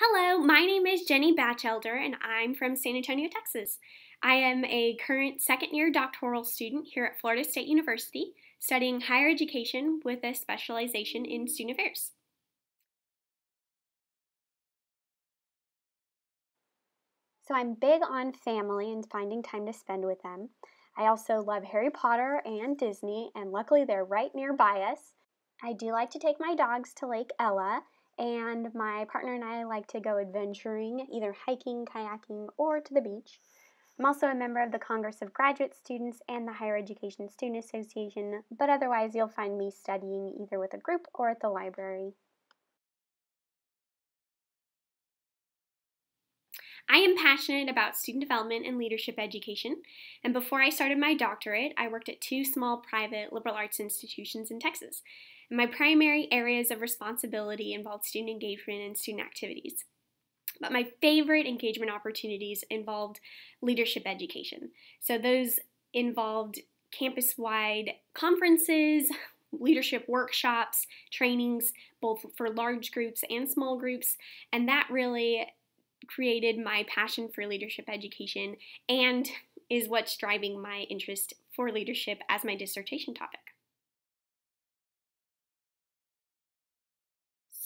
Hello, my name is Jenni Batchelder and I'm from San Antonio, Texas. I am a current second year doctoral student here at Florida State University, studying higher education with a specialization in student affairs. So I'm big on family and finding time to spend with them. I also love Harry Potter and Disney, and luckily they're right nearby us. I do like to take my dogs to Lake Ella, and my partner and I like to go adventuring, either hiking, kayaking, or to the beach. I'm also a member of the Congress of Graduate Students and the Higher Education Student Association, but otherwise you'll find me studying either with a group or at the library. I am passionate about student development and leadership education, and before I started my doctorate, I worked at two small private liberal arts institutions in Texas. And my primary areas of responsibility involved student engagement and student activities. But my favorite engagement opportunities involved leadership education. So those involved campus wide conferences, leadership workshops, trainings, both for large groups and small groups, and that really created my passion for leadership education and is what's driving my interest for leadership as my dissertation topic.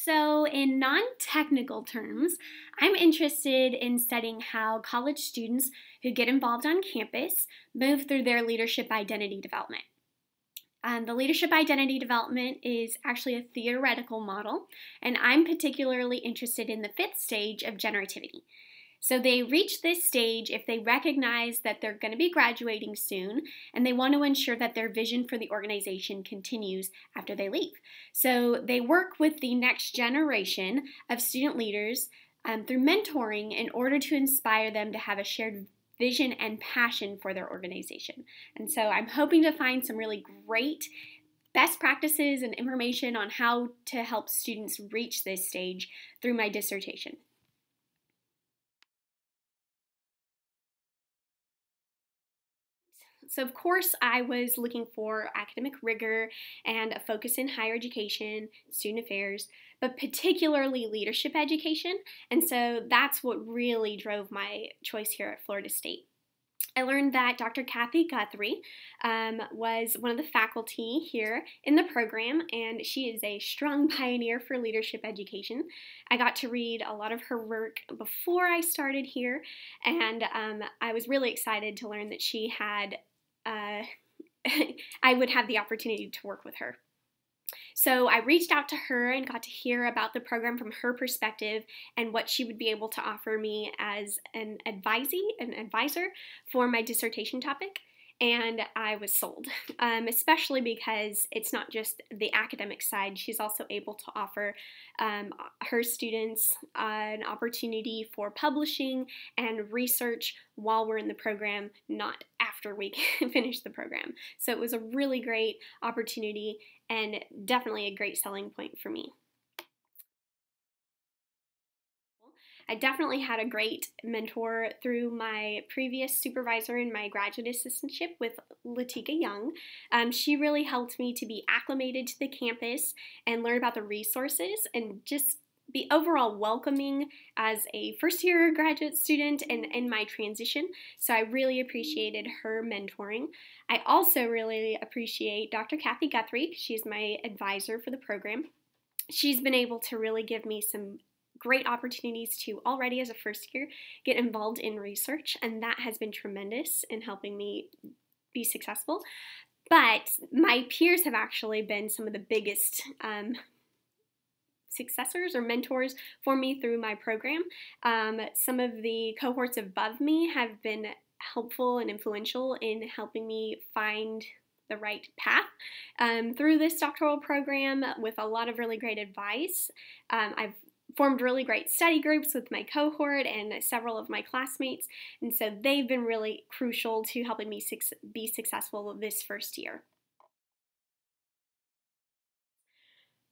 So, in non technical terms, I'm interested in studying how college students who get involved on campus move through their leadership identity development. Um, the leadership identity development is actually a theoretical model, and I'm particularly interested in the fifth stage of generativity. So they reach this stage if they recognize that they're going to be graduating soon and they want to ensure that their vision for the organization continues after they leave. So they work with the next generation of student leaders um, through mentoring in order to inspire them to have a shared vision and passion for their organization. And so I'm hoping to find some really great best practices and information on how to help students reach this stage through my dissertation. So, of course, I was looking for academic rigor and a focus in higher education, student affairs, but particularly leadership education. And so that's what really drove my choice here at Florida State. I learned that Dr. Kathy Guthrie um, was one of the faculty here in the program, and she is a strong pioneer for leadership education. I got to read a lot of her work before I started here, and um, I was really excited to learn that she had uh, I would have the opportunity to work with her. So I reached out to her and got to hear about the program from her perspective and what she would be able to offer me as an advisee, an advisor for my dissertation topic and I was sold, um, especially because it's not just the academic side. She's also able to offer um, her students uh, an opportunity for publishing and research while we're in the program, not after we finish the program. So it was a really great opportunity and definitely a great selling point for me. I definitely had a great mentor through my previous supervisor in my graduate assistantship with Latika Young. Um, she really helped me to be acclimated to the campus and learn about the resources and just be overall welcoming as a first year graduate student and in my transition. So I really appreciated her mentoring. I also really appreciate Dr. Kathy Guthrie. She's my advisor for the program. She's been able to really give me some great opportunities to already as a first year get involved in research, and that has been tremendous in helping me be successful. But my peers have actually been some of the biggest um, successors or mentors for me through my program. Um, some of the cohorts above me have been helpful and influential in helping me find the right path um, through this doctoral program with a lot of really great advice. Um, I've formed really great study groups with my cohort and several of my classmates, and so they've been really crucial to helping me be successful this first year.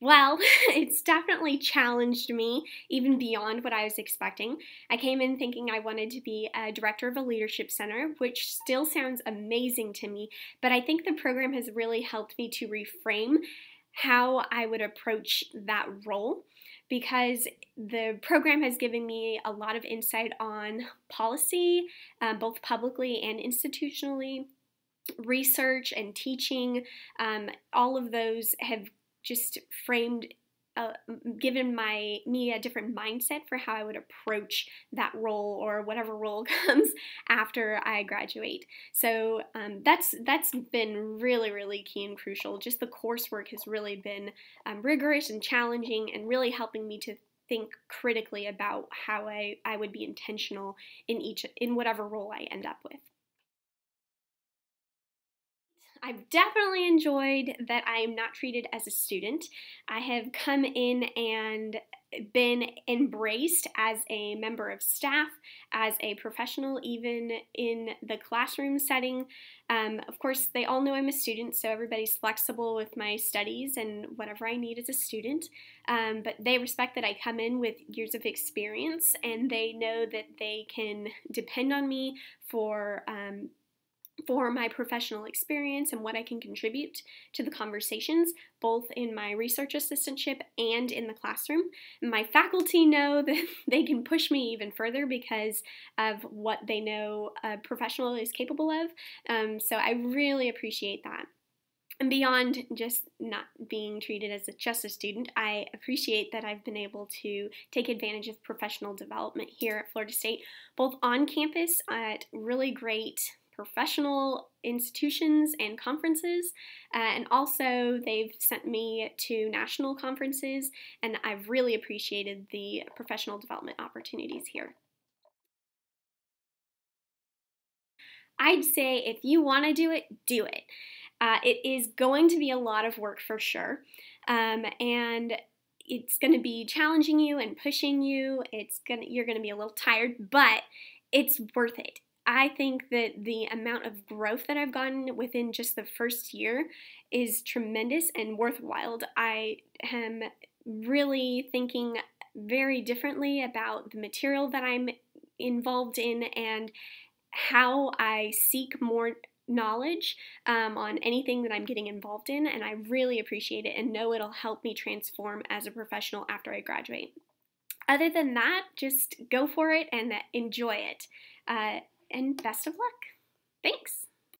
Well, it's definitely challenged me even beyond what I was expecting. I came in thinking I wanted to be a director of a leadership center, which still sounds amazing to me, but I think the program has really helped me to reframe how I would approach that role. Because the program has given me a lot of insight on policy, um, both publicly and institutionally. Research and teaching, um, all of those have just framed uh, given my me a different mindset for how I would approach that role or whatever role comes after I graduate. So um, that's that's been really really key and crucial. Just the coursework has really been um, rigorous and challenging, and really helping me to think critically about how I, I would be intentional in each in whatever role I end up with. I've definitely enjoyed that I am not treated as a student. I have come in and been embraced as a member of staff, as a professional, even in the classroom setting. Um, of course, they all know I'm a student, so everybody's flexible with my studies and whatever I need as a student. Um, but they respect that I come in with years of experience and they know that they can depend on me for. Um, for my professional experience and what I can contribute to the conversations, both in my research assistantship and in the classroom. My faculty know that they can push me even further because of what they know a professional is capable of. Um, so I really appreciate that. And beyond just not being treated as a, just a student, I appreciate that I've been able to take advantage of professional development here at Florida State, both on campus at really great professional institutions and conferences. Uh, and also, they've sent me to national conferences, and I've really appreciated the professional development opportunities here. I'd say if you want to do it, do it. Uh, it is going to be a lot of work for sure. Um, and it's going to be challenging you and pushing you. It's going to, you're going to be a little tired, but it's worth it. I think that the amount of growth that I've gotten within just the first year is tremendous and worthwhile. I am really thinking very differently about the material that I'm involved in and how I seek more knowledge um, on anything that I'm getting involved in, and I really appreciate it and know it'll help me transform as a professional after I graduate. Other than that, just go for it and enjoy it. Uh, and best of luck. Thanks.